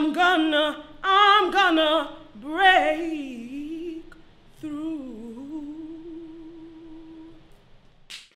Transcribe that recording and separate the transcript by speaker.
Speaker 1: I'm gonna, I'm gonna break.